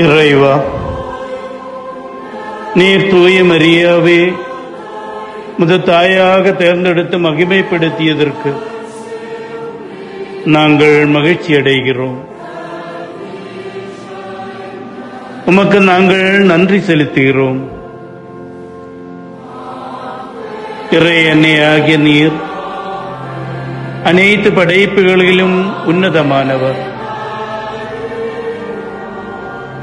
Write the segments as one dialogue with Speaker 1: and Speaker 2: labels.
Speaker 1: இறைவா நீர் தூய மரியாவே முத தாயாக தேர்ந்தெடுத்து மகிமைப்படுத்தியதற்கு நாங்கள் மகிழ்ச்சி அடைகிறோம். உமக்கு நாங்கள் நன்றி செலுத்துகிறோம். இறை ஆகிய நீர் அனைத்து படைப்புகளிலும் உன்னதமானவர்.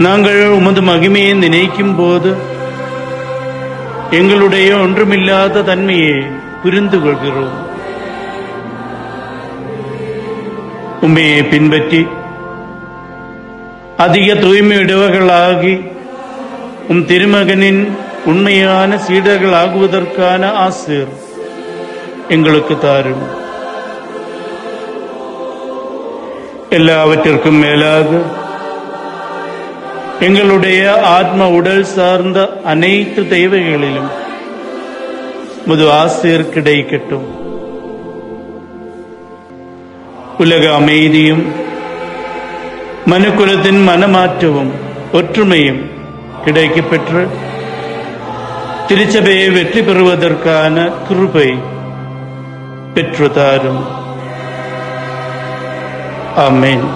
Speaker 1: நாங்கள் உமது மகிமையை நினைக்கும் போது எங்களுடைய ஒன்றுமில்லாத தன்மையை புரிந்து கொள்கிறோம். உண்மையை பின்பற்றி அதிக தூய்மையுடையவர்களாகி உம் திருமகனின் உண்மையான சீடர்கள் ஆகுவதற்கான ஆசிர் எங்களுக்கு தாரும். எல்லாவற்றிற்கும் மேலாக எங்களுடைய ஆத்ம உடல் சார்ந்த அனைத்து தெய்வங்களிலும் முது ஆசிரியர் கிடைக்கட்டும் உலக அமைதியும் மனுக்குலத்தின் மனமாற்றவும் ஒற்றுமையும் கிடைக்கப் பெற்று திருச்சபையை வெற்றி பெறுவதற்கான கிருபை பெற்று தாரும் ஆமென்